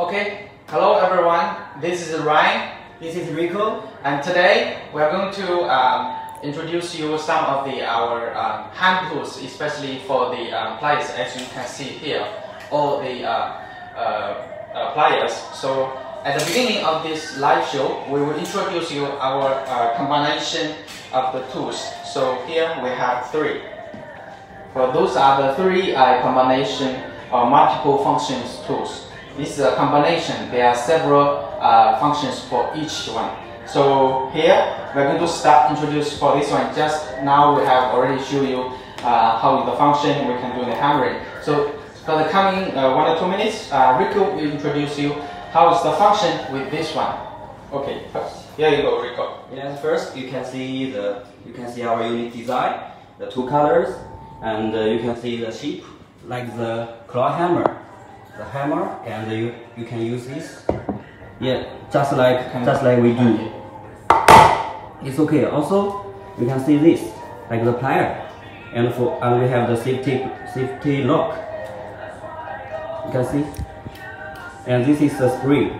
Okay, hello everyone. This is Ryan. This is Rico. And today we are going to um, introduce you some of the our um, hand tools, especially for the um, pliers, as you can see here, all the uh, uh, uh, pliers. So at the beginning of this live show, we will introduce you our uh, combination of the tools. So here we have three. Those are the three uh, combination or multiple functions tools. This is a combination. There are several uh, functions for each one. So here we're going to start introduce for this one. Just now we have already shown you uh, how the function we can do the hammering. So for the coming uh, one or two minutes, uh, Rico will introduce you how is the function with this one. Okay, first, here you go, Rico. Yes, first you can see the you can see our unit design, the two colors, and uh, you can see the shape like the claw hammer, the hammer, and you you can use this. Yeah, just like just like we do. It's okay. Also, you can see this like the plier, and for and we have the safety safety lock. You can see, and this is the spring.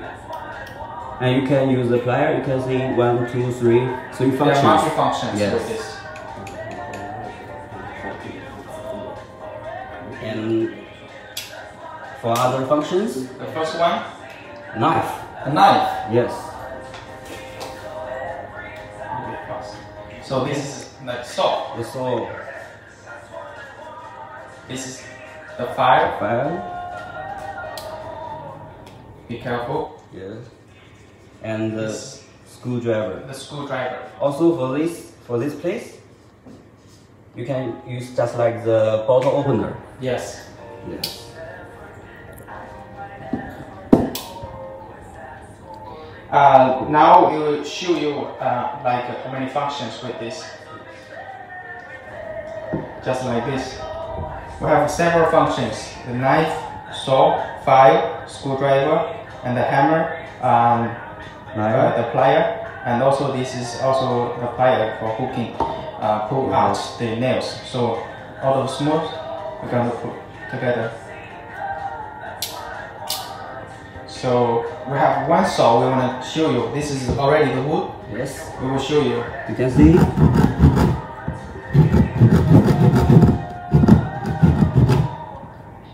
And you can use the plier. You can see one, two, three, three There are functions. functions Yes. with this. And for other functions, The first one, knife. a knife. Yes. So this is the saw. The saw This is the file. file. Be careful. Yes. And the This- screwdriver. The screwdriver. Also for this for this place, you can use just like the bottle opener. Yes. Yes. Uh, now we will show you uh, like uh, how many functions with this. Just like this. We have several functions: the knife, saw, file, screwdriver, and the hammer, um, uh, the plier, and also this is also the plier for hooking, uh, pull out the nails. So all of smooth, we're gonna put together. So we have one saw we want to show you. This is already the wood. Yes. We will show you. You can see.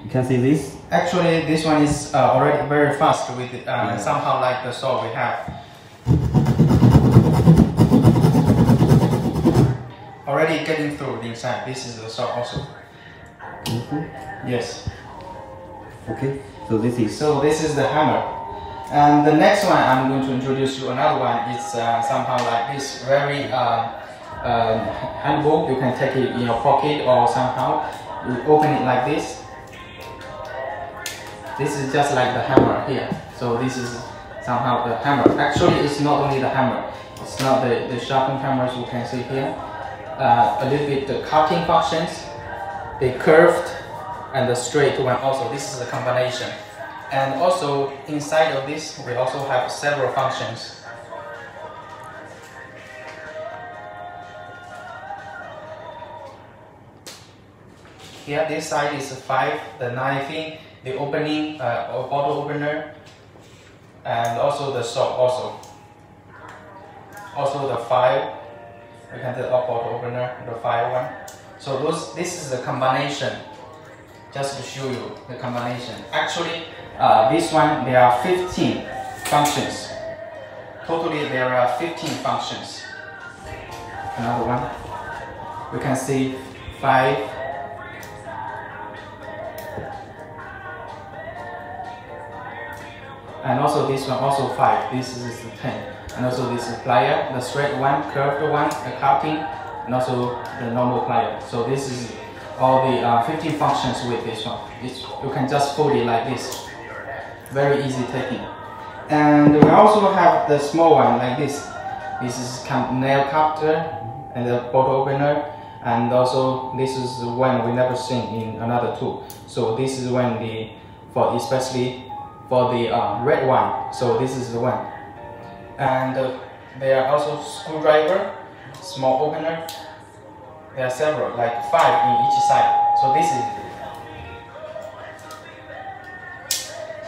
You can see this. Actually, this one is uh, already very fast with it, uh, Yeah. somehow like the saw we have. Already getting through the inside. This is the saw also. Yes. Okay. So this is So this is the hammer. And the next one I'm going to introduce you another one. It's uh, somehow like this, very uh, um, handbook. You can take it in your pocket or somehow you open it like this. This is just like the hammer here. So this is somehow the hammer. Actually, it's not only the hammer. It's not the, the sharpening hammers you can see here. Uh, a little bit the cutting functions, the curved and the straight one also. This is a combination. And also inside of this, we also have several functions. Here, this side is five, the knifing, the opening, uh, bottle opener, and also the saw also. Also the file, we can do a bottle opener, the file one. So those, this is the combination just to show you the combination. Actually, uh, this one there are 15 functions. Totally, there are 15 functions. Another one, we can see five. And also this one also five. This is the 10. And also this is plier, the straight one, curved one, the cutting, and also the normal plier. So this is all the uh, 15 functions with this one. It's, you can just fold it like this. Very easy taking. And we also have the small one like this. This is nail cutter and the bottle opener. And also this is the one we never seen in another tool. So this is when the, for especially for the uh, red one. So this is the one. And uh, there are also screwdriver, small opener, there are several, like five in each side. So this is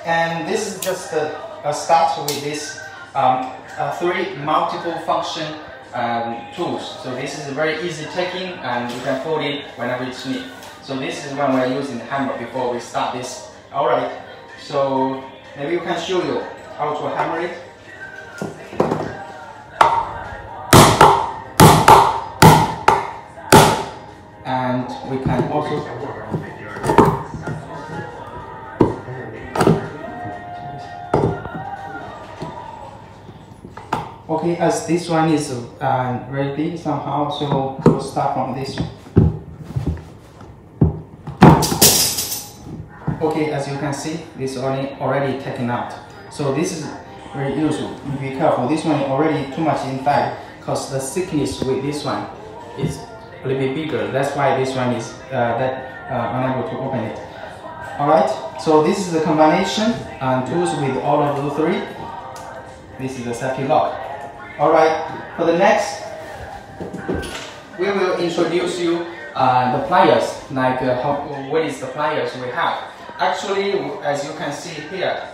and this is just a, a start with this um, uh, three multiple function um, tools. So this is very easy taking and you can fold it whenever it's need. So this is when we're using the hammer before we start this. Alright, so maybe you can show you how to hammer it. We can also Okay, as this one is uh, big somehow, so we'll start from this one. Okay, as you can see, this already, already taken out. So this is very useful. Be careful, this one already too much inside because the thickness with this one is a little bit bigger. That's why this one is uh, that uh, unable to open it. Alright, so this is the combination and tools with all of the three. This is the safety lock. Alright, for the next, we will introduce you uh, the pliers, like uh, how, what is the pliers we have. Actually, as you can see here,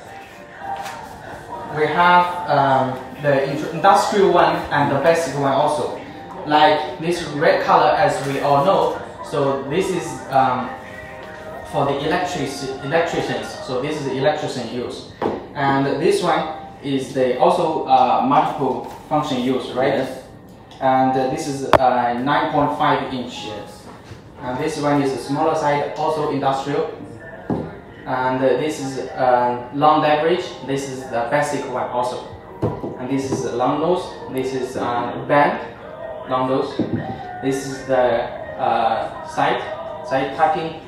we have um, the industrial one and the basic one also. Like this red color as we all know, so this is um, for the electric, electricians, so this is the electrician use. And this one is the also uh, multiple function use, right? Yes. And uh, this is uh, 9.5 inch. Yes. And this one is a smaller side, also industrial. And uh, this is uh, long leverage. This is the basic one also. And this is long nose. This is uh, band, long. This is the side, side cutting.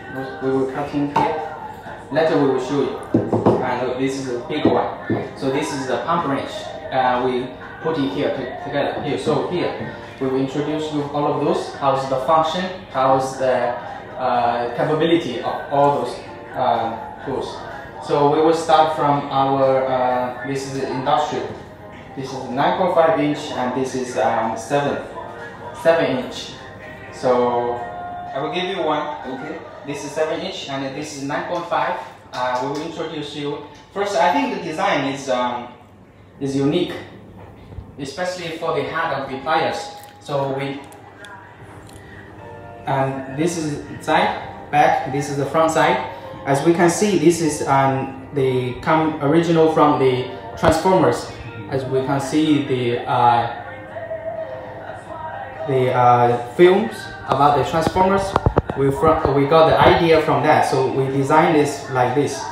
We will cutting here. Later we will show you and this is a big one. So this is the pump wrench. Uh, we put it here together here. So here we will introduce you all of those. How's the function? How's the uh, capability of all those uh, tools? So we will start from our. Uh, this is industrial. This is 9.5 inch and this is um, 7 7 inch. So I will give you one. Okay. This is 7 inch and this is 9.5 uh, we will introduce you. First, I think the design is, um, is unique, especially for the head of the pliers. So we, and this is side, back, this is the front side. As we can see, this is um, the come original from the Transformers. As we can see the uh, the uh, films about the Transformers we, from, we got the idea from that, so we designed this like this.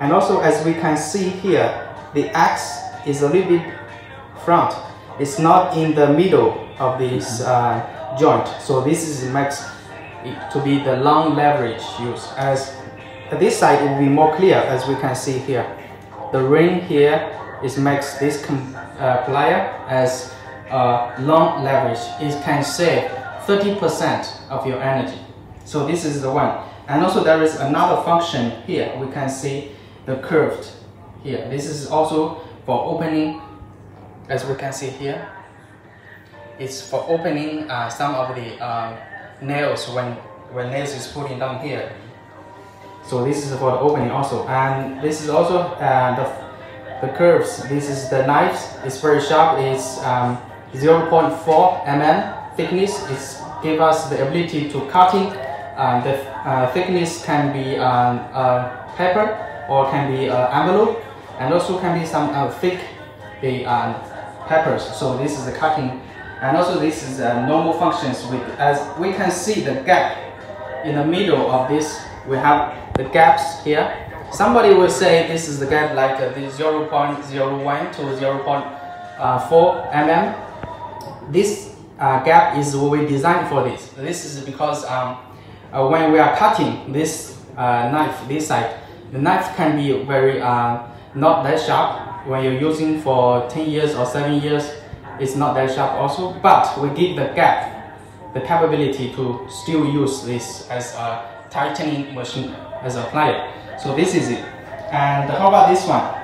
And also, as we can see here, the X is a little bit front. It's not in the middle of this uh, joint. So this is makes to be the long leverage use. As this side will be more clear, as we can see here. The ring here is makes this uh, plier as a long leverage. It can save 30% of your energy. So this is the one. And also there is another function here. We can see the curved here. This is also for opening, as we can see here. It's for opening uh, some of the uh, nails when, when nails is putting down here. So this is for the opening also. And this is also uh, the, the curves. This is the knives. It's very sharp. It's um, 0.4 mm thickness. It gives us the ability to cutting uh, the uh, thickness can be um, paper or can be envelope and also can be some uh, thick the um, peppers. So this is the cutting and also this is uh, normal functions with as we can see the gap in the middle of this we have the gaps here. Somebody will say this is the gap like uh, the 0 0.01 to 0 0.4 mm. This uh, gap is what we designed for this. This is because um, uh, when we are cutting this uh, knife, this side, the knife can be very uh, not that sharp. When you're using for 10 years or 7 years, it's not that sharp also, but we give the gap, the capability to still use this as a tightening machine, as a plier. So this is it. And how about this one?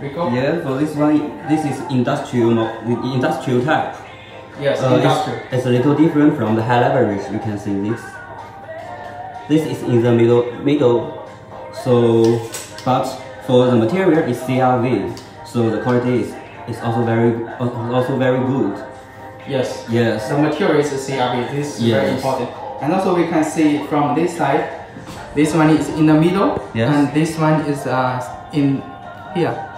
Yeah, for this one, this is industrial, industrial type. Yes, uh, industrial. It's, it's, a little different from the high leverage. You can see this. This is in the middle, middle. So, but for the material is CRV, so the quality is, is also very also very good. Yes. Yes. The material is CRV. This is very important. And also we can see from this side, this one is in the middle, Yes. and this one is uh, in here.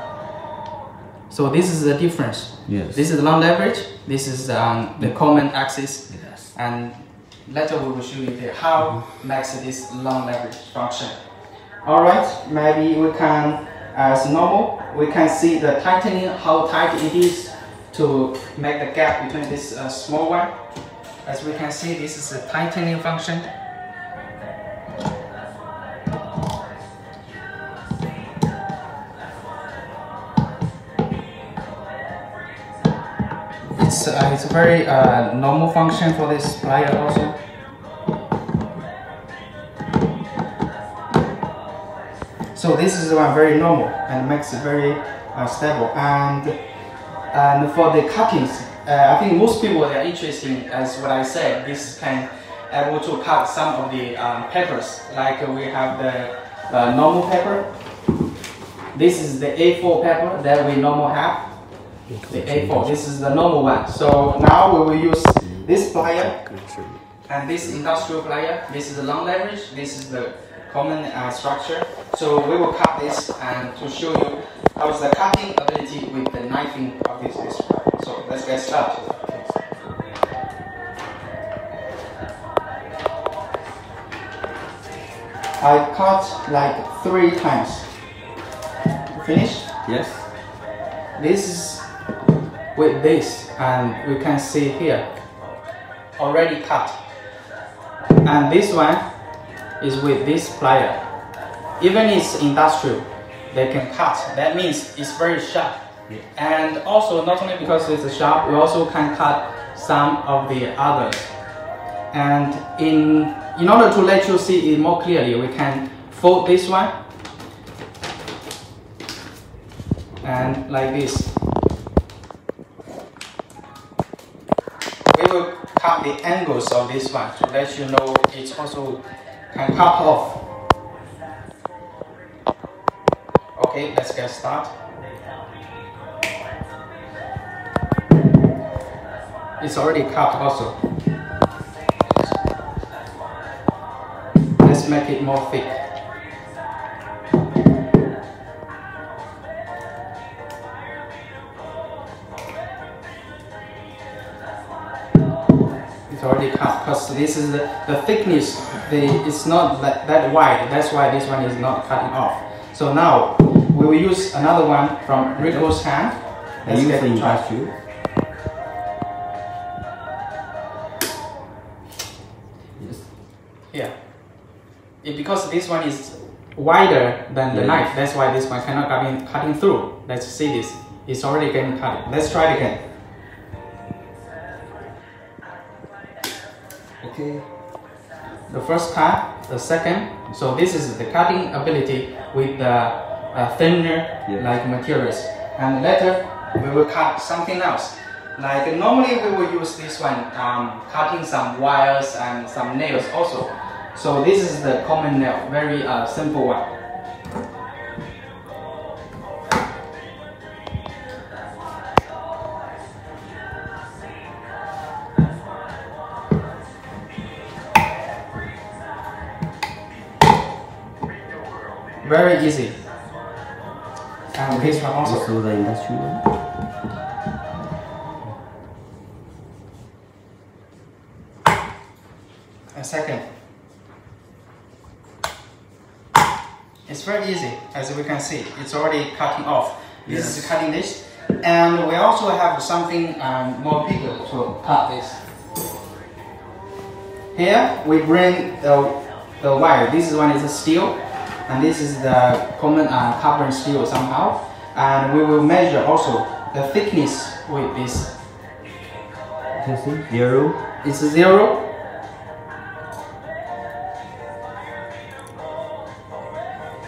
So this is the difference. Yes. This is long leverage. This is um, the common axis. Yes. And later we will show you here how makes this long leverage function. All right, maybe we can, as normal, we can see the tightening, how tight it is to make the gap between this uh, small one. As we can see, this is a tightening function. Very uh, normal function for this plier also. So this is one very normal and makes it very uh, stable. And and for the cuttings, uh, I think most people are interested in, as what I said, this can able to cut some of the um, peppers. Like we have the uh, normal pepper. This is the A4 pepper that we normal have. The A4. This is the normal one. So now we will use this plier and this industrial plier. This is the long leverage. This is the common uh, structure. So we will cut this and to show you how is the cutting ability with the knifing of this. this. So let's get started. I cut like three times. Finish? Yes. This is with this, and we can see here already cut. And this one is with this plier. Even it's industrial, they can cut. That means it's very sharp. Yeah. And also, not only because it's sharp, we also can cut some of the others. And in in order to let you see it more clearly, we can fold this one and like this. Cut the angles of this one to let you know it's also can cut off. Okay, let's get started. It's already cut also. Let's make it more thick. This is the, the thickness. The, it's not that, that wide. That's why this one is not cutting off. So now we will use another one from Rico's hand. Let's get it tried. Yes. Yeah. It, because this one is wider than the Yeah. knife, that's why this one cannot come in cutting through. Let's see this. It's already getting cut. Let's try it again. Okay. The first cut, the second. So this is the cutting ability with the uh, thinner Yeah. like materials. And later we will cut something else. Like normally we will use this one um, cutting some wires and some nails also. So this is the common nail, very uh, simple one. Very easy. And this one also. Also the industrial. A second. It's very easy, as we can see. It's already cutting off. This is Yes. cutting this. And we also have something um, more bigger to cut this. Here we bring the, the wire. This one is a steel, and this is the common uh, carbon steel somehow. And we will measure also the thickness with this. You can see zero. It's zero.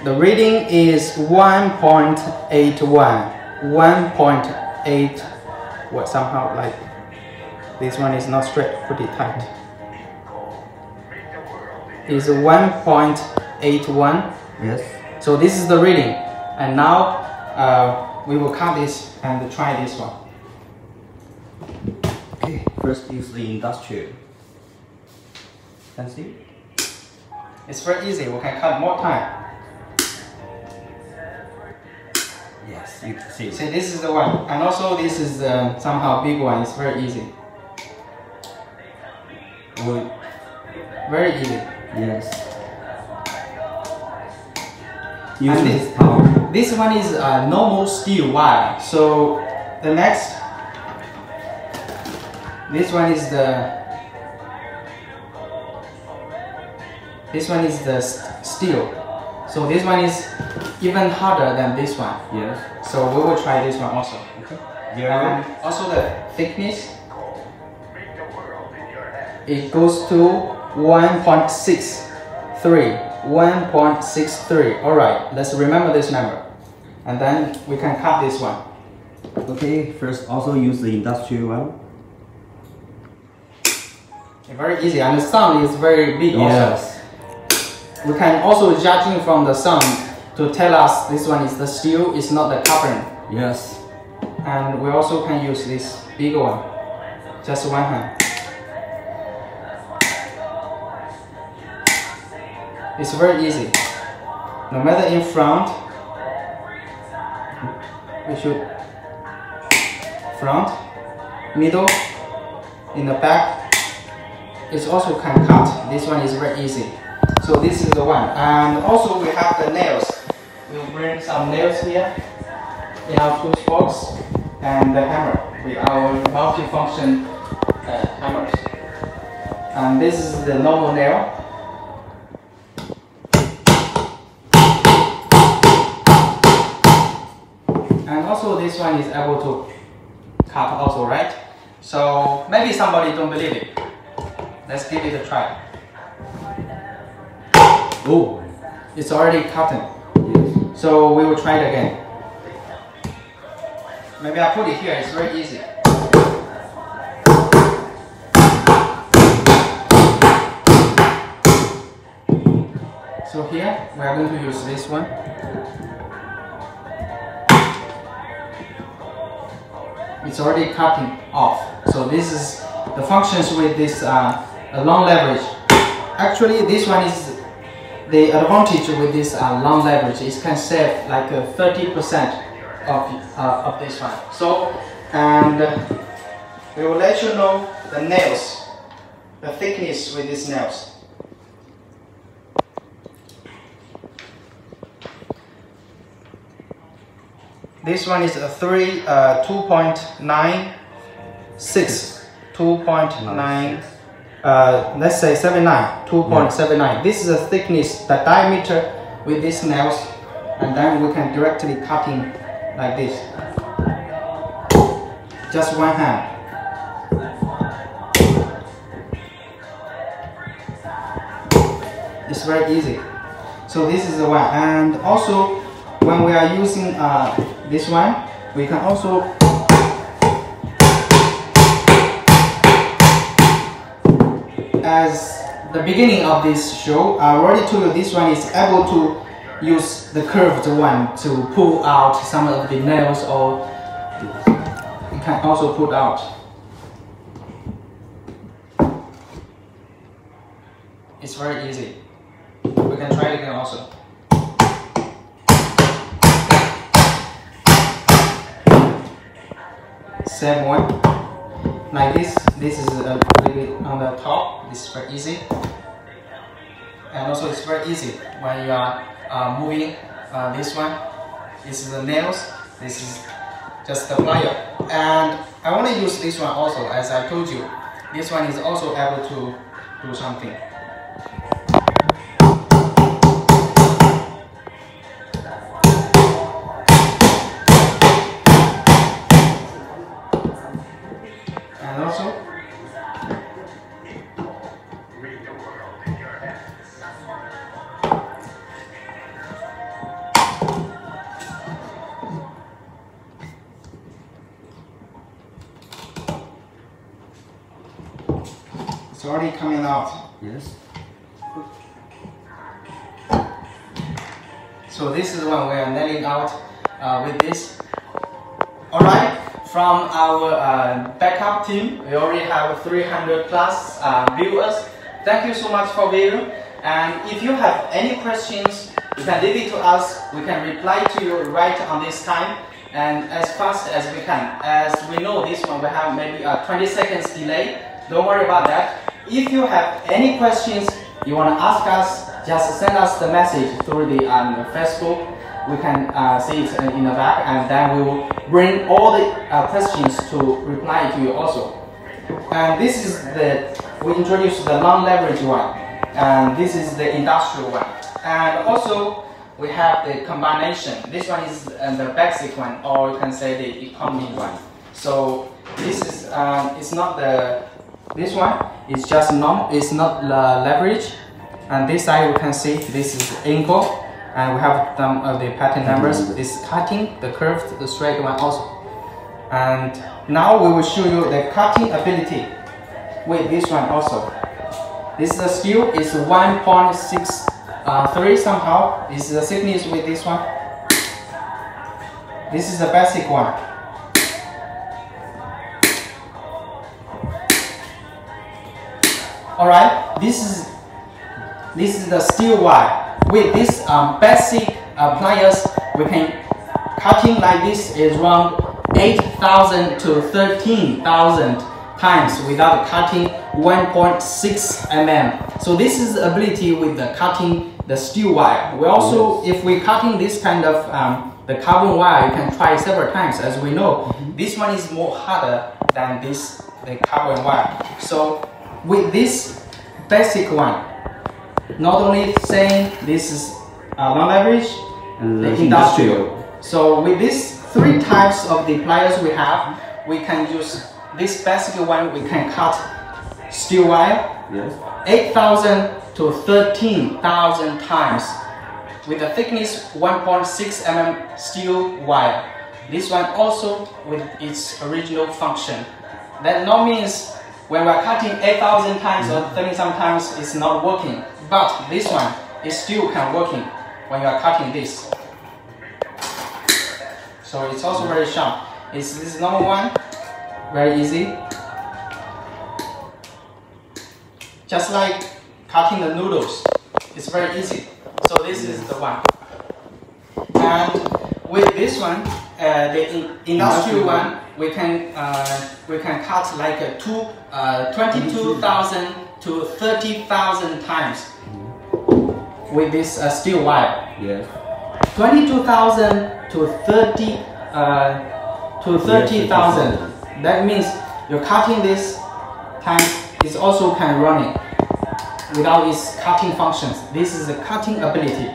The reading is 1.81. 1.8. What somehow like this one is not straight, pretty tight. Is 1.81. Yes. So this is the reading. And now uh, we will cut this and try this one. Okay, first is the industrial. Can see? It's very easy. We can cut more time. Yes, you can see. See, this is the one, and also this is uh, somehow big one. It's very easy. Wood. Very easy. Yes. And this- power. This one is uh, a normal steel wire. So the next, this one is the, this one is the s- steel. So this one is even harder than this one. Yes. So we will try this one also. Okay. Zero. Um, and also the thickness, it goes to 1.63. 1.63. Alright, let's remember this number. And then we can cut this one. Okay, first also use the industrial one. Very easy, and the sound is very big also. Yes. We can also judging from the sound to tell us this one is the steel, it's not the carbon. Yes. And we also can use this big one, just one hand. It's very easy. No matter in front, we should front, middle, in the back. It also can cut. This one is very easy. So this is the one. And also we have the nails. We'll bring some nails here in our tools box and the hammer with our multi-function uh, hammers. And this is the normal nail. And also this one is able to cut also, right? So maybe somebody don't believe it. Let's give it a try. Oh. It's already cutting. So we will try it again. Maybe I put it here, it's very easy. So here we are going to use this one. It's already cutting off. So this is the functions with this uh, long leverage. Actually, this one is the advantage with this uh, long leverage It can save like uh, 30% of, uh, of this one. So, and uh, we will let you know the nails, the thickness with these nails. This one is a three, uh, 2.96, 2.9 uh, let's say 79, 2.79. This is the thickness, the diameter with these nails, and then we can directly cutting like this. Just one hand. It's very easy. So this is the one, and also when we are using uh, this one, we can also as the beginning of this show, I already told you this one is able to use the curved one to pull out some of the nails or you can also pull out. It's very easy. We can try it again also. Same one like this. This is a little bit on the top. This is very easy. And also it's very easy when you are uh, moving uh, this one. This is the nails. This is just the plier. And I want to use this one also, as I told you. This one is also able to do something. Have 300 plus uh, viewers. Thank you so much for viewing. And if you have any questions, you can leave it to us. We can reply to you right on this time and as fast as we can. As we know this one, we have maybe a 20 seconds delay. Don't worry about that. If you have any questions you want to ask us, just send us the message through the um, Facebook we can uh, see it in the back and then we will bring all the uh, questions to reply to you also. And this is the, we introduced the non-leverage one and this is the industrial one. And also we have the combination. This one is uh, the basic one or you can say the economy one. So this is, um, it's not the, this one, it's just non, it's not the leverage. And this side we can see this is ankle and we have some of the pattern numbers. This cutting, the curved, the straight one also. And now we will show you the cutting ability with this one also. This the steel is 1.63 uh, somehow. This is the thickness with this one. This is the basic one. Alright, this is this is the steel wire with this um, basic uh, pliers, we can cutting like this is around 8,000 to 13,000 times without cutting 1.6 mm. So this is the ability with the cutting the steel wire. We also, yes. if we cutting this kind of um, the carbon wire, you can try several times. As we know, mm -hmm. this one is more harder than this the carbon wire. So with this basic one, not only saying this is uh, long leverage, and the industrial. So with these three types of the pliers we have, we can use this basic one, we can cut steel wire, yes. 8,000 to 13,000 times with a thickness 1.6 mm steel wire. This one also with its original function. That not means when we're cutting 8,000 times or 30 sometimes it's not working. But this one is still can working when you are cutting this. So it's also very sharp. It's this number one, very easy. Just like cutting the noodles, it's very easy. So this is the one. And with this one, uh, the industrial one, we can uh, we can cut like a two uh, twenty two thousand to thirty thousand times with this uh, steel wire. Yes. 22,000 to 30 uh, to 30,000. That means you're cutting this tank is also can running without its cutting functions. This is the cutting ability.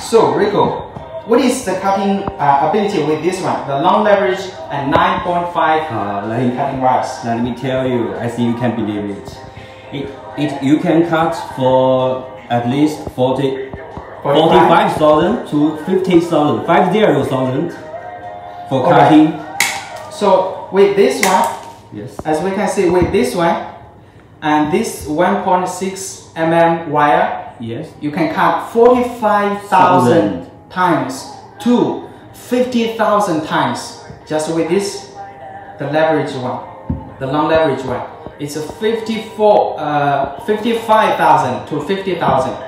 So Rico, what is the cutting uh, ability with this one? The long leverage and 9.5 uh, let cutting wires. Let me tell you, I think you can believe it. It, it you can cut for at least 40, 45,000 to 50,000, 50,000 for cutting. So with this one, yes. as we can see with this one, and this 1.6 mm wire, yes. you can cut 45,000 times to 50,000 times just with this, the leverage one, the long leverage one it's a 54, uh, 55,000 to 50,000.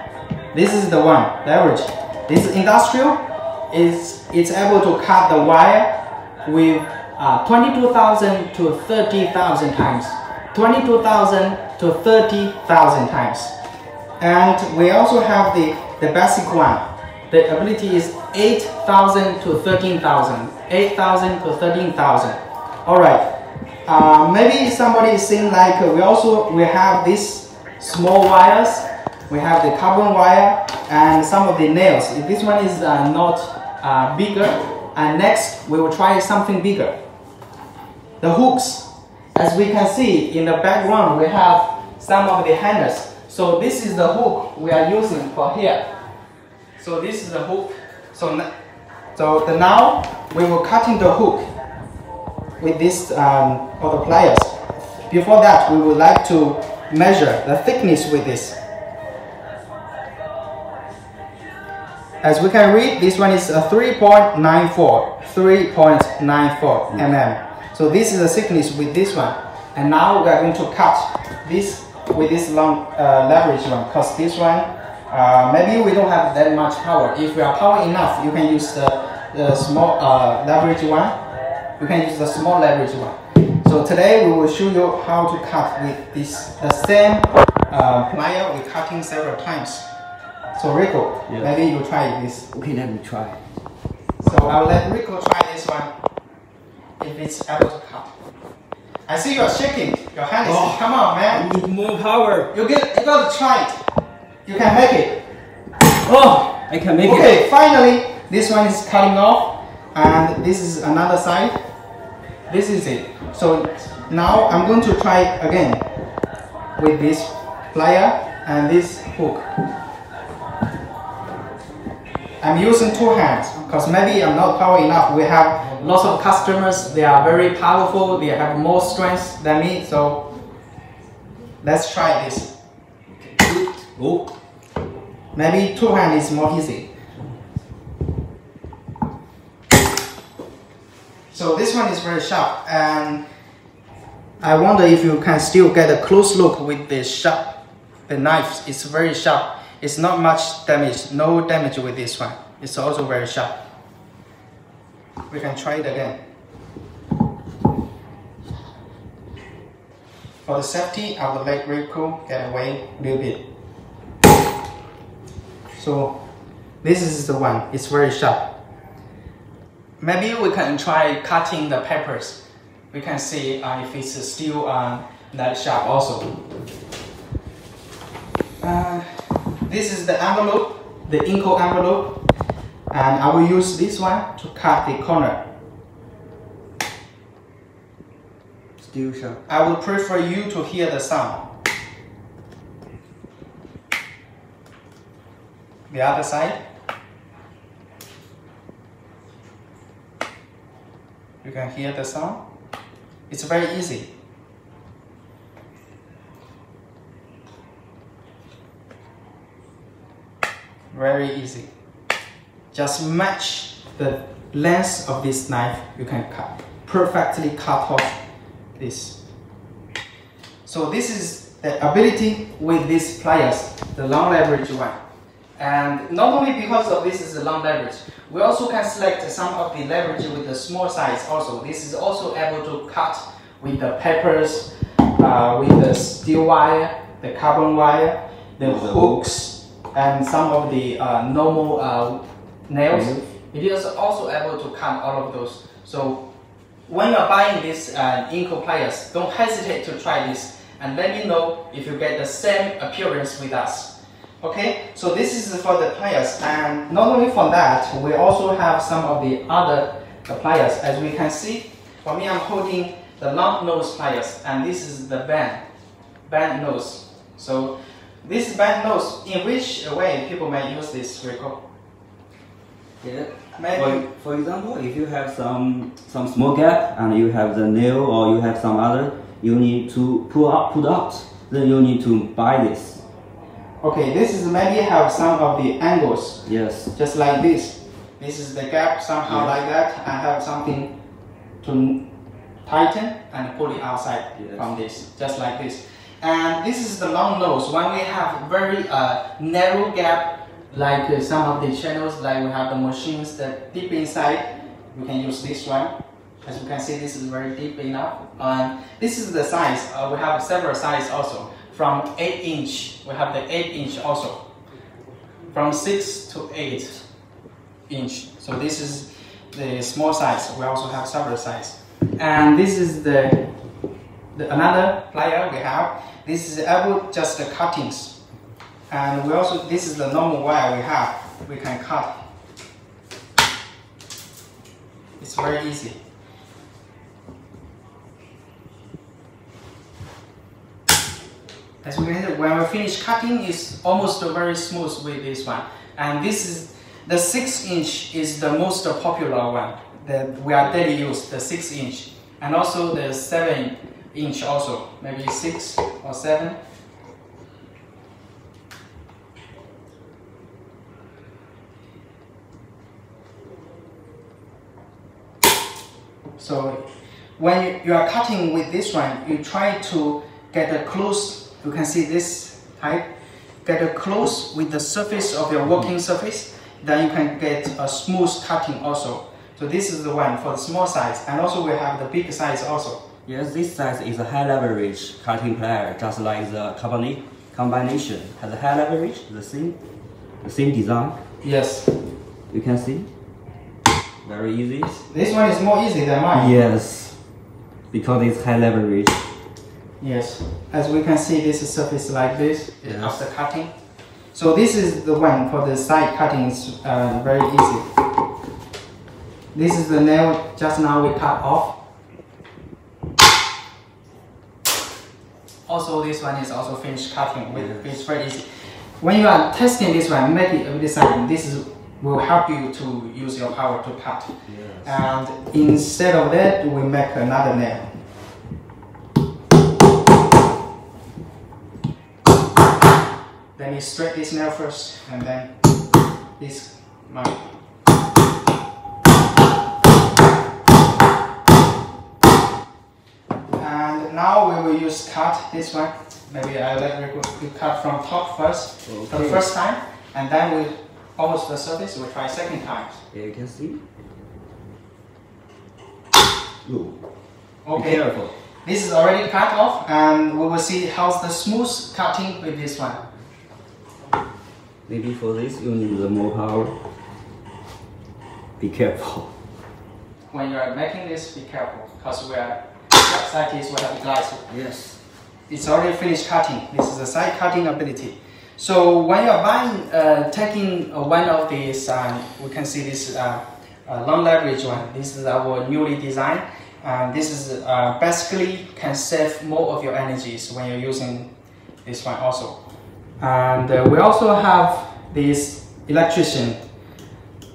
This is the one, leverage. This industrial is it's able to cut the wire with uh, 22,000 to 30,000 times. 22,000 to 30,000 times. And we also have the, the basic one. The ability is 8,000 to 13,000. 8,000 to 13,000. Alright, uh, maybe somebody saying like uh, we also we have these small wires we have the carbon wire and some of the nails. This one is uh, not uh, bigger and next we will try something bigger. The hooks. As we can see in the background we have some of the hangers. So this is the hook we are using for here. So this is the hook. So so the now we will cutting the hook with this um, other pliers. Before that, we would like to measure the thickness with this. As we can read, this one is a 3.94, 3.94 mm. So this is the thickness with this one. And now we are going to cut this with this long uh, leverage one, because this one, uh, maybe we don't have that much power. If we are power enough, you can use the, the small uh, leverage one. You can use the small leverage one. So today we will show you how to cut with this the same uh, plier we cutting several times. So Rico, Yeah. maybe you try this. Okay, let me try. So I'll let Rico try this one if it's able to cut. I see you're shaking. Your hand is Oh. come on man. I need more power. You get you gotta try it. You can make it. Oh, I can make it. Okay, finally this one is cutting off and this is another side. This is it. So now I'm going to try again with this plier and this hook. I'm using two hands because maybe I'm not power enough. We have lots of customers, they are very powerful, they have more strength than me, so let's try this. Oh, Maybe two hand is more easy. So this one is very sharp and I wonder if you can still get a close look with the sharp, the knife is very sharp. It's not much damage, no damage with this one. It's also very sharp. We can try it again. For the safety, I will let Rico get away a little bit. So this is the one, it's very sharp. Maybe we can try cutting the peppers. We can see uh, if it's still uh, that sharp also. This is the envelope, the INGCO envelope. And I will use this one to cut the corner. still sharp. I would prefer you to hear the sound. The other side. You can hear the sound. It's very easy. Very easy. Just match the length of this knife, you can cut perfectly cut off this. So this is the ability with these pliers, the long leverage one. And not only because of this is the long leverage, we also can select some of the leverage with the small size also. This is also able to cut with the peppers, uh, with the steel wire, the carbon wire, the hooks, and some of the uh, normal uh, nails. Nails. It is also able to cut all of those. So when you're buying these uh, INGCO pliers, don't hesitate to try this and let me know if you get the same appearance with us. Okay, so this is for the pliers and not only for that, we also have some of the other the pliers. As we can see, for me I'm holding the long nose pliers and this is the bend, bend nose. So this band nose, in which way people may use this, Rico? Yeah. Maybe For, for example, if you have some some small gap and you have the nail or you have some other, you need to pull up, pull out. Then you need to buy this. Okay, this is maybe have some of the angles, Yes. just like this. This is the gap, somehow Yeah. like that. I have something to tighten and pull it outside Yes. from this, just like this. And this is the long nose. When we have very uh, narrow gap, like uh, some of the channels, like we have the machines that deep inside, we can use this one. As you can see, this is very deep enough. And this is the size. Uh, we have several sizes also. From 8 inch, we have the 8 inch also. From 6 to 8 inch. So this is the small size. We also have several size. And this is the, the another plier we have. This is able just the cuttings. And we also this is the normal wire we have. We can cut. It's very easy. As we can see, when we finish cutting, it's almost very smooth with this one. And this is the six inch is the most popular one that we are daily use, the six inch, and also the seven inch also, maybe six or seven. So when you are cutting with this one, you try to get a close, you can see this type, get a close with the surface of your working mm-hmm. surface, then you can get a smooth cutting also. So this is the one for the small size, and also we have the big size also. Yes, this size is a high leverage cutting plier, just like the carbonic combination. Has a high leverage, the same, the same design. Yes. You can see. Very easy. This one is more easy than mine. Yes, because it's high leverage. Yes. As we can see, this surface like this Yes. after cutting. So this is the one for the side cutting. It's uh, very easy. This is the nail just now we cut off. Also, this one is also finished cutting. With, It's very easy. When you are testing this one, make it with this one. This is, will help you to use your power to cut. Yes. And instead of that, we make another nail. Then you straight this nail first, and then this mark. And now we will use cut this one. Maybe I let you cut from top first for the first time, and then we almost the surface. We try second time. Yeah, you can see. Ooh. Be careful. This is already cut off and we will see how's the smooth cutting with this one. Maybe for this you need more power. Be careful. When you are making this, be careful because we are we have glass. Yes. It's already finished cutting. This is the side cutting ability. So when you are buying, uh, taking uh, one of these, uh, we can see this uh, uh, long leverage one. This is our newly designed. And this is uh, basically can save more of your energies when you're using this one also. And uh, we also have this electrician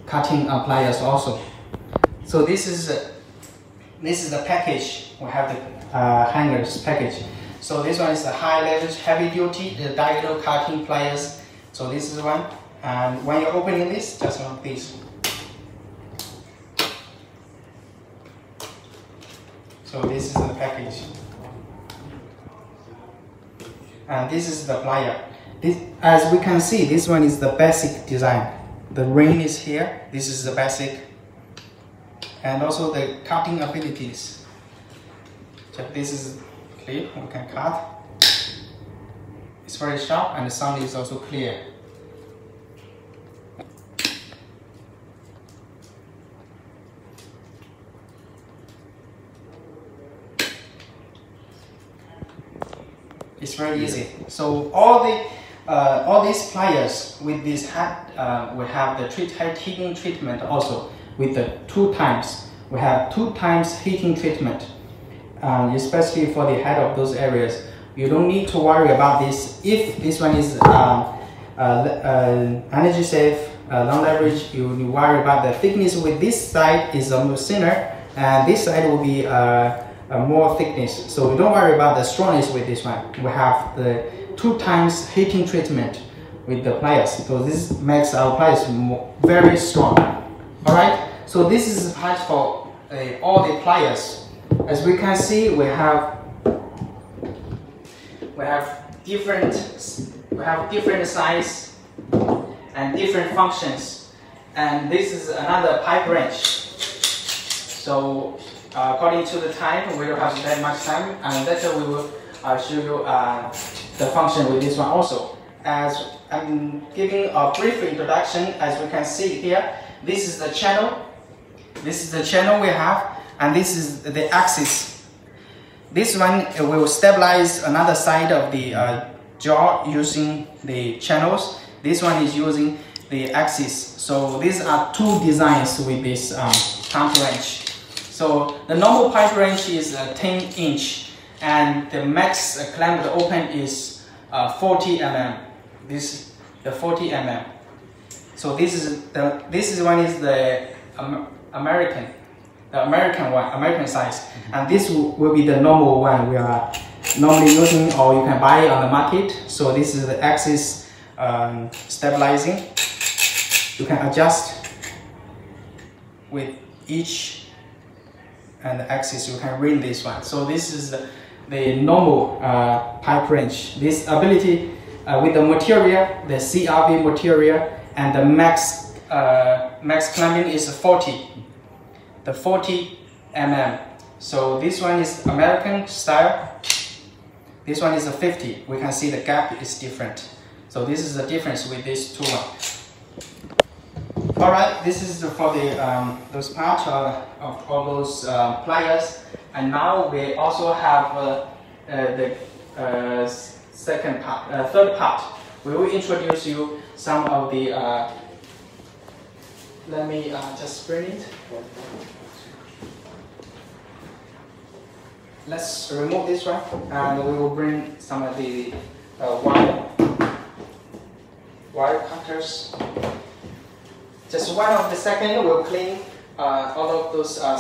cutting pliers also. So this is uh, this is the package. We have the uh, hangers package. So this one is the high leverage, heavy duty, the diagonal cutting pliers. So this is one. And when you're opening this, just like this. So this is the package. And this is the plier. This, as we can see, this one is the basic design. The ring is here. This is the basic. And also the cutting abilities. Check this is clear. We can cut. It's very sharp and the sound is also clear. It's very easy. So all the uh, all these pliers with this hat, uh, we have the treat heat heating treatment also with the two times. We have two times heating treatment, um, especially for the head of those areas. You don't need to worry about this. If this one is um, uh, uh, energy safe, uh, long leverage, you, worry about the thickness with this side is a little thinner, and this side will be uh, more thickness. So we don't worry about the strongness with this one. We have the two times heating treatment with the pliers. So this makes our pliers more, very strong. All right. So this is part for uh, all the pliers. As we can see, we have we have different we have different size and different functions. And this is another pipe wrench. So uh, according to the time, we don't have that much time, and later we will uh, show you uh, the function with this one also. As I'm giving a brief introduction, as we can see here, this is the channel. This is the channel we have, and this is the axis. This one uh, will stabilize another side of the uh, jaw using the channels. This one is using the axis. So these are two designs with this um, counter wrench. So the normal pipe wrench is uh, 10 inch and the max uh, clamp open is uh, 40 mm. This the 40 mm. So this is the this is one is the um, American, the American one, American size, and this will, be the normal one we are normally using, or you can buy it on the market. So this is the axis um, stabilizing. You can adjust with each and the axis you can ring this one. So this is the, the normal uh, pipe wrench. This ability uh, with the material, the CRV material, and the max uh, max clamping is 40, the 40 mm. So this one is American style. This one is a 50. We can see the gap is different. So this is the difference with these two ones. All right, this is for the um, those part uh, of all those uh, pliers, and now we also have uh, uh the uh, second part, uh, third part. We will introduce you some of the. let me just bring it. Let's remove this one, and we will bring some of the wire wire cutters. Just one of the second will clean uh, all of those uh.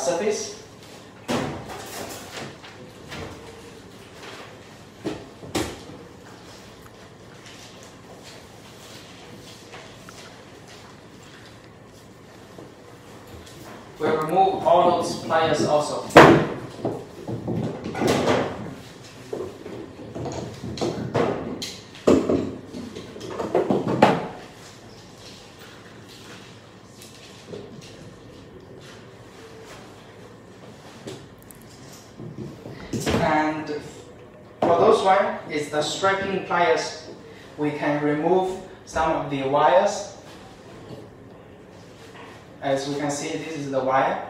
We'll remove all those pliers also. And for those one is striking pliers. We can remove some of the wires. As we can see, this is the wire.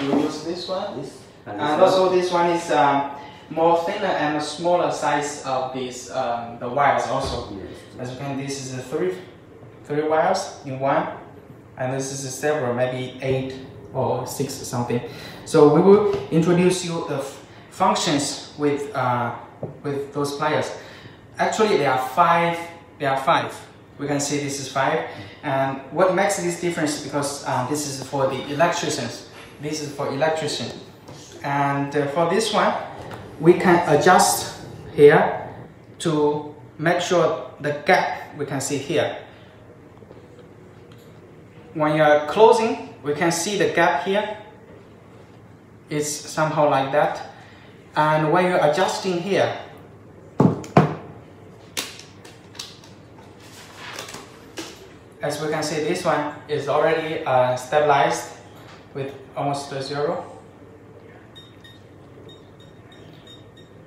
We use this one. This, and, and also this one is um, more thinner and a smaller size of these um, the wires also. As you can, see, this is three three wires in one, and this is several, maybe eight or six or something. So we will introduce you the functions with uh, with those pliers. Actually, there are five. There are five. We can see this is five. And what makes this difference because uh, this is for the electricians. This is for electrician. And uh, for this one, we can adjust here to make sure the gap we can see here. When you are closing, we can see the gap here. It's somehow like that. And when you're adjusting here, as we can see, this one is already uh, stabilized with almost zero.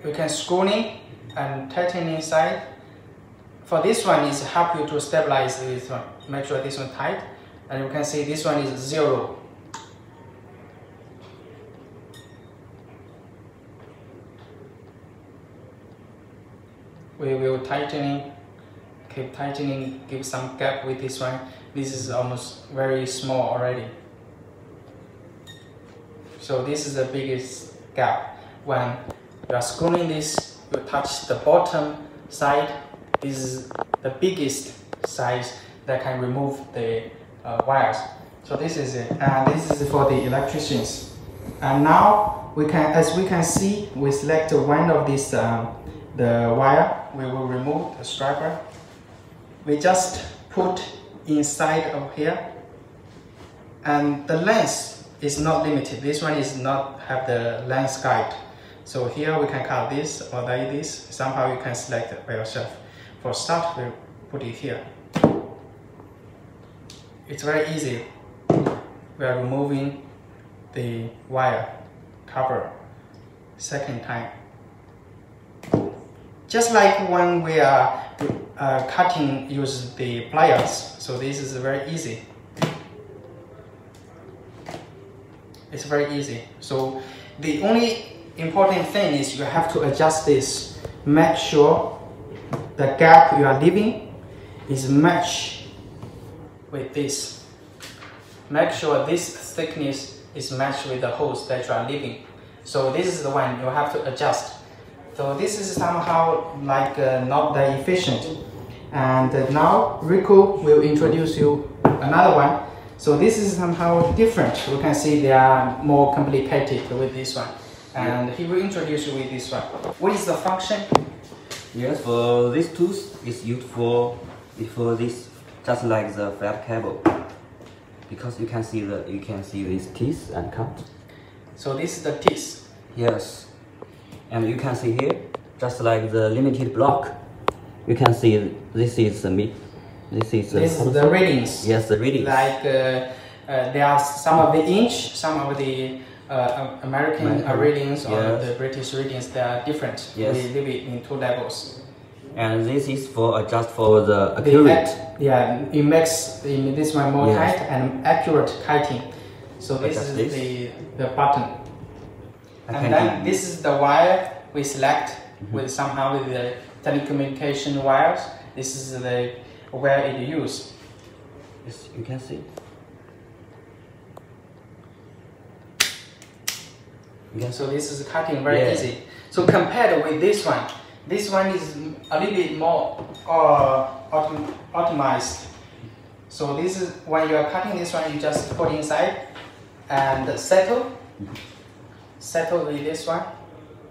You can screw screwing and tighten inside. For this one, is help you to stabilize this one. Make sure this one tight. And you can see this one is zero. we will tightening, keep tightening, give some gap with this one. This is almost very small already. So this is the biggest gap. When you are screwing this, you touch the bottom side. This is the biggest size that can remove the uh, wires. So this is it. And this is for the electricians. And now we can, as we can see, we select one of these um, the wire, we will remove the striper. We just put inside of here. And the length is not limited. This one is not have the length guide. So here we can cut this or like this. Somehow you can select it by yourself. For start, we put it here. It's very easy. We are removing the wire cover second time. Just like when we are uh, cutting use the pliers, so this is very easy. It's very easy. So the only important thing is you have to adjust this. Make sure the gap you are leaving is matched with this. Make sure this thickness is matched with the holes that you are leaving. So this is the one you have to adjust. So this is somehow like uh, not that efficient. And uh, now Rico will introduce you another one. So this is somehow different. You can see they are more complicated with this one. And he will introduce you with this one. What is the function? Yes, for these tools, it's used for, for this, just like the flat cable. Because you can see the, you can see these teeth and cut. So this is the teeth. Yes. And you can see here, just like the limited block, you can see this is the meat. This is the, This is the readings. Yes, the readings. Like uh, uh, there are some of the inch, some of the uh, American uh, American, readings or yes. the British readings. They are different. Yes. We leave it in two levels. and this is for uh, just for the The accurate. act- yeah, it makes the, this one more Yes. tight and accurate kiting. So this is this. the the button. I And then this is the wire we select Mm-hmm. with somehow with the telecommunication wires. This is the where it used. Yes, you can see. So this is cutting very Yeah. easy. So compared with this one, this one is a little bit more uh, autom- optimized. So this is when you are cutting this one, you just put inside and settle. Settle with this one,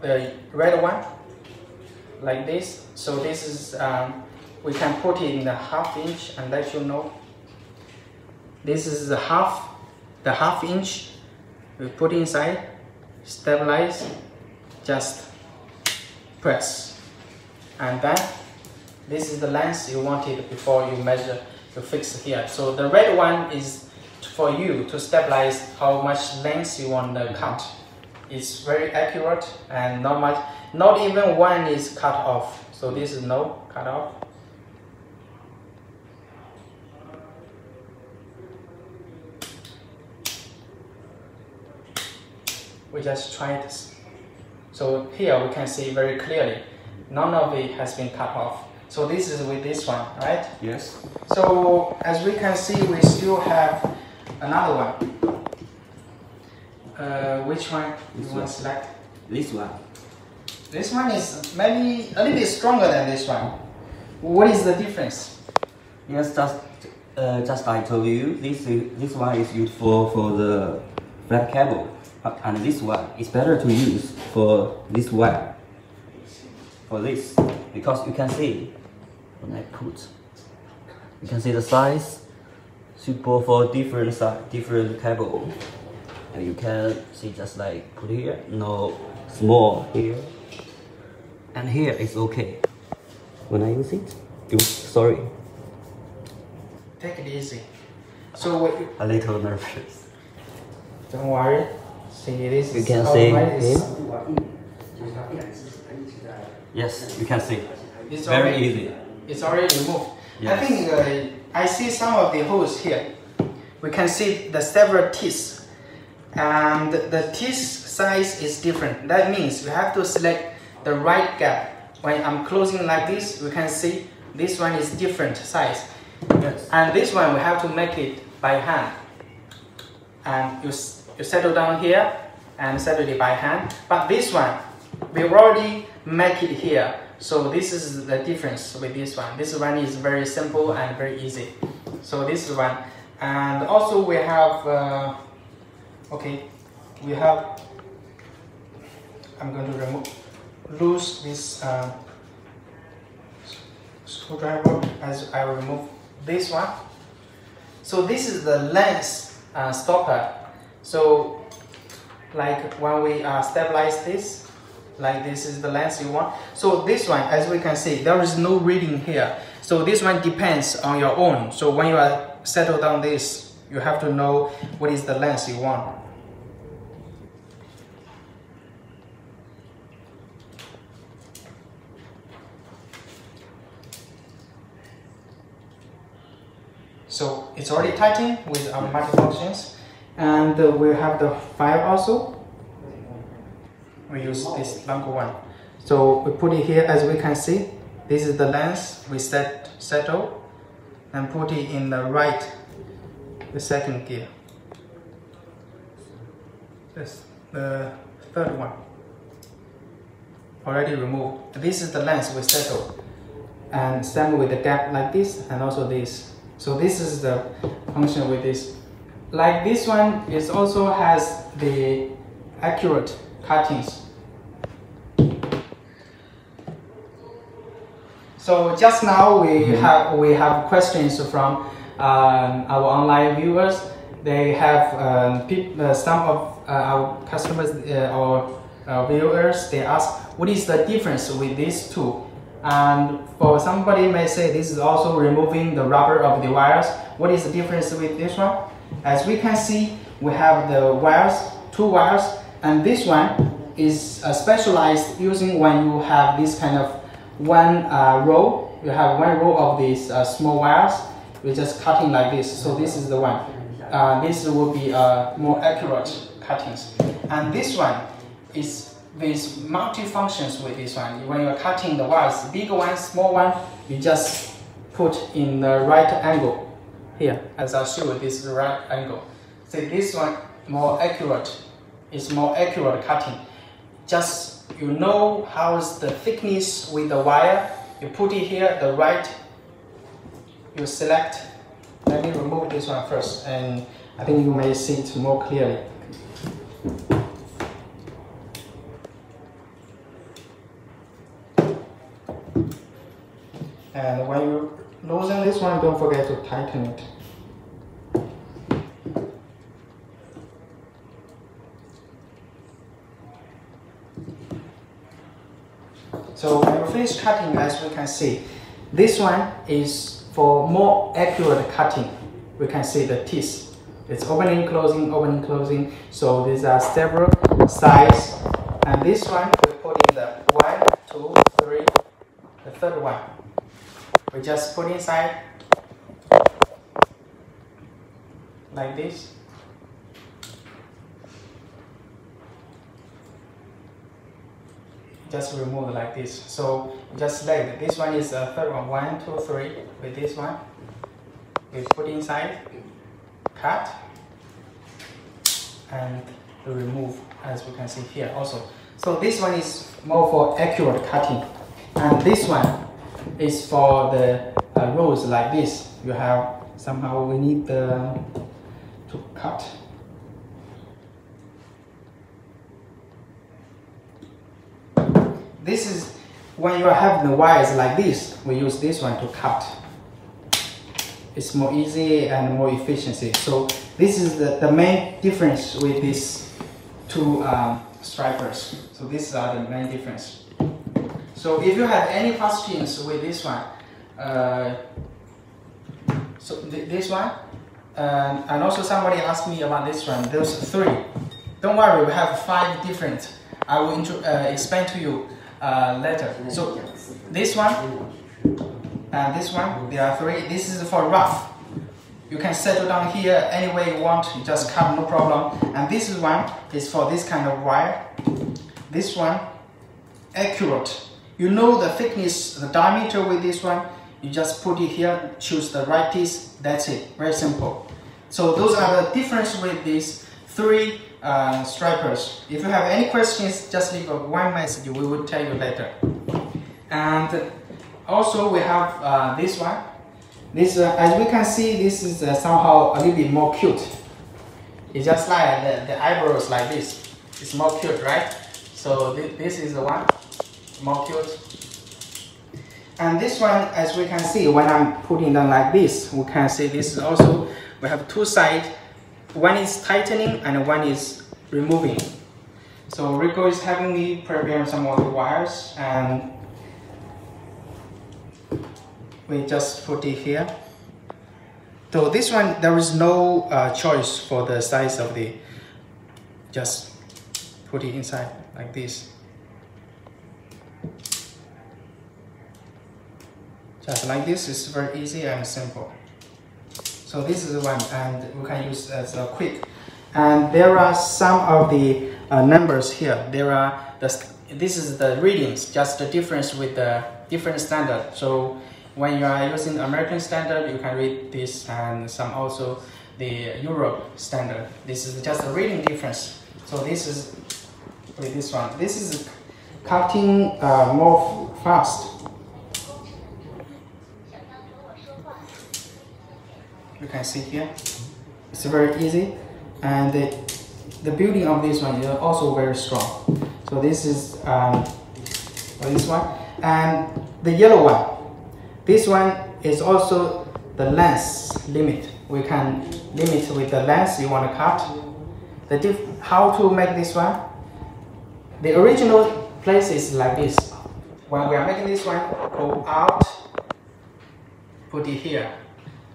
the red one, like this. So this is um, we can put it in the half inch and let you know. This is the half, the half inch. We put inside stabilize, just press. And then this is the length you wanted before you measure, you fix here. So the red one is for you to stabilize how much length you want to cut. It's very accurate and not much, not even one is cut off. So this is no cut off. we just try this. So here we can see very clearly, none of it has been cut off. So this is with this one, right? Yes. So as we can see, we still have another one. Uh, which one This you want to select? This one. This one is maybe a little bit stronger than this one. What is the difference? Yes, just uh, just I told you, this is, this one is useful for the flat cable, and this one is better to use for this one. For this, because you can see when I put, you can see the size suitable for different different cable, and you can see just like put here, no small here, and here is okay. When I use it, it sorry. Take it easy. So what you, a little nervous. don't worry. See this You can see Yes, you can see. It's Very already- easy. It's already removed. I think uh, I see some of the holes here. We can see the several teeth, and the teeth size is different. That means we have to select the right gap. When I'm closing like this, we can see this one is different size, Yes. and this one we have to make it by hand. And you you settle down here and settle it by hand. But this one, we've already make it here. So this is the difference with this one. This one is very simple and very easy. So this one. And also we have, uh, okay, we have, I'm going to remove, lose this uh, screwdriver as I remove this one. So this is the lens uh, stopper. So like when we uh, stabilize this, like this is the lens you want. So this one, as we can see, there is no reading here. So this one depends on your own. So when you are settled down this, you have to know what is the lens you want. So it's already tightened with our multifunctions. And uh, we have the file also. We use this longer one. So we put it here as we can see. This is the lens we set settle and put it in the right, the second gear. This the third one. Already removed. This is the lens we settle. And same with the gap like this and also this. So this is the function with this. Like this one, it also has the accurate cuttings. So just now we have we have questions from um, our online viewers. They have um, uh, some of uh, our customers uh, or uh, viewers, they ask, what is the difference with these two? And for somebody may say this is also removing the rubber of the wires. What is the difference with this one? As we can see, we have the wires, two wires, and this one is uh, specialized using when you have this kind of one uh, row. You have one row of these uh, small wires. We're just cutting like this. So this is the one. Uh, this will be uh, more accurate cuttings. And this one is with multi-functions with this one. When you're cutting the wires, big one, small one, you just put in the right angle here. As I'll show this right angle. So this one more accurate. It's more accurate cutting. Just you know how's the thickness with the wire. You put it here, the right. You select. Let me remove this one first, and I think you may see it more clearly. And when you loosen this one, don't forget to tighten it. So when you finish cutting, as we can see, this one is for more accurate cutting. We can see the teeth. It's opening, closing, opening, closing. So these are several size. And this one, we put in the one, two, three, the third one we just put inside like this. Just remove like this. So just like this one is a third one. One two three. With this one we put inside cut and remove as we can see here also. So this one is more for accurate cutting. And this one is for the uh, rows like this. You have somehow we need the to cut. This is when you having the wires like this, we use this one to cut. It's more easy and more efficiency. So this is the, the main difference with these two um, stripers. So these are the main difference. So if you have any questions with this one, uh, so th this one, uh, and also somebody asked me about this one, those three. Don't worry, we have five different. I will uh, explain to you uh, later. So this one, and this one, there are three. This is for rough. You can settle down here any way you want, you just cut, no problem. And this one is for this kind of wire. This one, accurate you know the thickness, the diameter with this one, you just put it here, choose the right piece, that's it, very simple. So those are the difference with these three uh, stripers. If you have any questions, just leave a one message, we will tell you later. And also we have uh, this one. This, uh, as we can see, this is uh, somehow a little bit more cute. It's just like the, the eyebrows like this. It's more cute, right? So th this is the one molecules. And this one, as we can see, when I'm putting them like this, we can see this is also, we have two sides. One is tightening and one is removing. So Rico is having me prepare some of the wires and we just put it here. So this one, there is no uh, choice for the size of the, just put it inside like this. Just like this, it's very easy and simple. So this is one, and we can use as a quick. And there are some of the uh, numbers here. There are the, this is the readings, just the difference with the different standard. So when you are using American standard, you can read this and some also the Europe standard. This is just a reading difference. So this is with this one. This is cutting uh, more fast. You can see here. It's very easy. And the, the building of this one is also very strong. So this is um, this one. And the yellow one. This one is also the length limit. We can limit with the length you want to cut. The diff how to make this one? The original place is like this. When we are making this one, go out, put it here,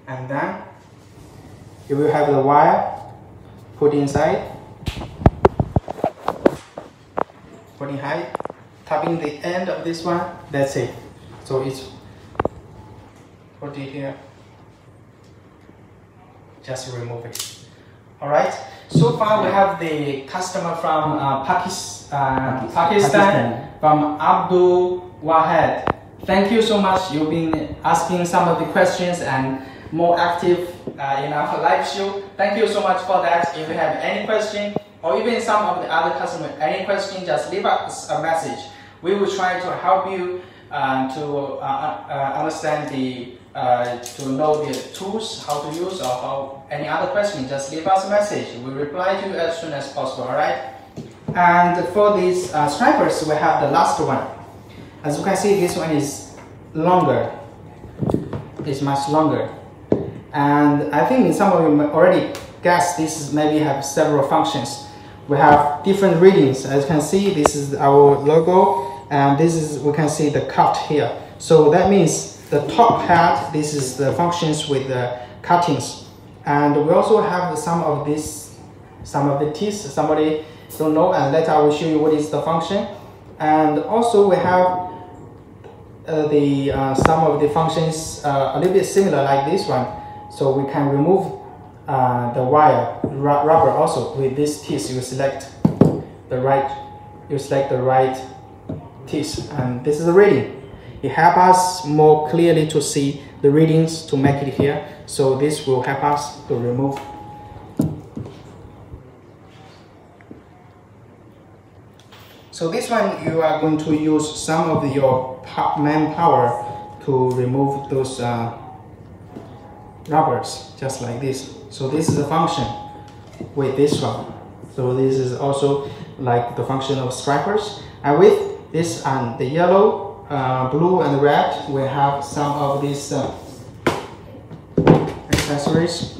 and then you will have the wire put inside, put in high, tapping the end of this one, that's it. So it's put it here, just remove it. Alright, so far we have the customer from uh, Pakis, uh, Pakistan, Pakistan. from Abdul Wahed. Thank you so much. You've been asking some of the questions and more active uh, in our live show. Thank you so much for that. If you have any question or even some of the other customers, any question, just leave us a message. We will try to help you uh, to uh, uh, understand the uh, to know the tools, how to use, or how any other question, just leave us a message. We reply to you as soon as possible. All right. And for these uh, stripers, we have the last one. As you can see, this one is longer. It's much longer. And I think some of you already guessed this is maybe have several functions. We have different readings. As you can see, this is our logo, and this is we can see the cut here. So that means the top hat. This is the functions with the cuttings, and we also have some of this, some of the teeth. Somebody don't know, and later I will show you what is the function. And also we have uh, the uh, some of the functions uh, a little bit similar like this one. So we can remove uh, the wire rubber also with this teeth. You select the right, you select the right teeth, and this is the reading. It helps us more clearly to see the readings to make it here. So this will help us to remove So this one you are going to use some of your manpower to remove those uh, rubbers, just like this. So this is a function with this one. So this is also like the function of stripers. And with this and the yellow, uh, blue and red, we have some of these uh, accessories.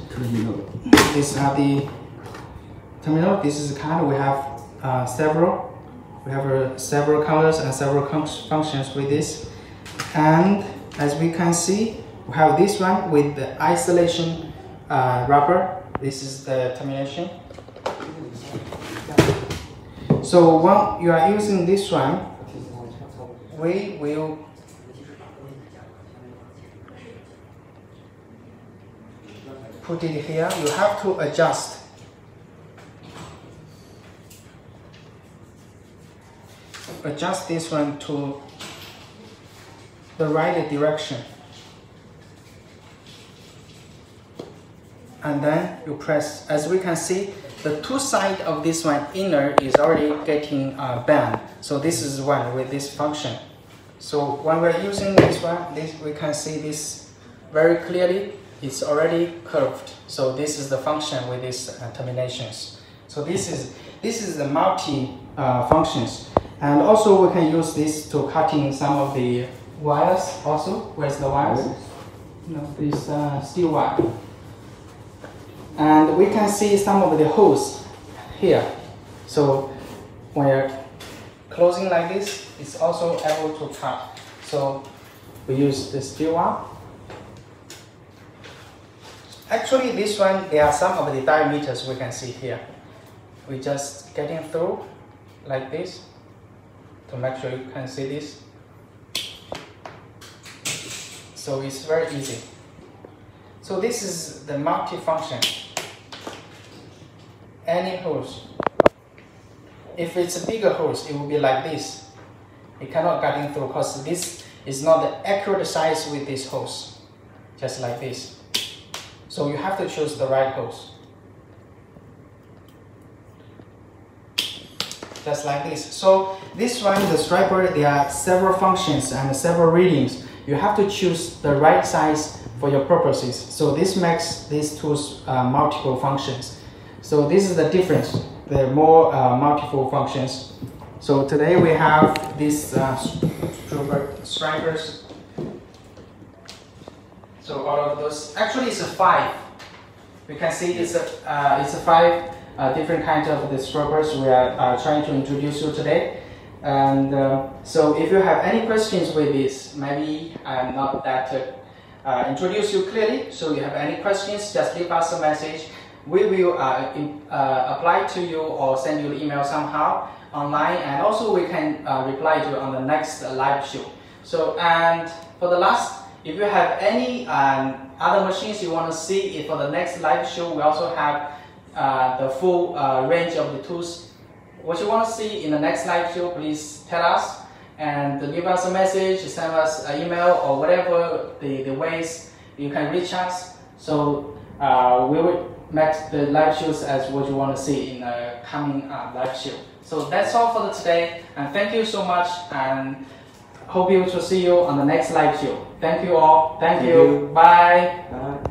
These are the terminal. This is the kind we have uh, several we have uh, several colors and several functions with this. And as we can see, we have this one with the isolation uh, rubber. This is the termination. So when you are using this one, we will put it here. You have to adjust adjust this one to the right direction. And then you press, as we can see, the two side of this one inner is already getting uh, bent. So this is one with this function. So when we're using this one, this, we can see this very clearly. It's already curved. So this is the function with these uh, terminations. So this is this is the multi uh, functions. And also we can use this to cutting some of the wires also. Where's the wires? No, this uh, steel wire. And we can see some of the holes here. So when you're closing like this, it's also able to cut. So we use this steel wire. Actually, this one, there are some of the diameters we can see here. We just getting through like this to make sure you can see this. So it's very easy. So this is the multi-function. Any hose. If it's a bigger hose, it will be like this. It cannot get in through because this is not the accurate size with this hose. Just like this. So you have to choose the right hose. just like this. So this one, the striper, there are several functions and several readings. You have to choose the right size for your purposes. So this makes these tools uh, multiple functions. So this is the difference. There are more uh, multiple functions. So today we have these uh, stripers. So all of those, actually it's a five. We can see it's a, uh, it's a five uh, different kinds of the scrubbers we are trying to introduce you today. And uh, so if you have any questions with this, maybe I'm not that uh, uh, introduce you clearly. So you have any questions, just leave us a message. We will uh, in, uh, apply to you or send you the email somehow online and also we can uh, reply to you on the next live show. So and for the last, if you have any um, other machines you want to see for the next live show, we also have uh, the full uh, range of the tools. What you want to see in the next live show, please tell us and give us a message, send us an email or whatever the, the ways you can reach us. So uh, we will make the live shows as what you want to see in the coming uh, live show. So that's all for today and thank you so much and hope you to see you on the next live show. Thank you all. Thank, Thank you. you. Bye. Bye.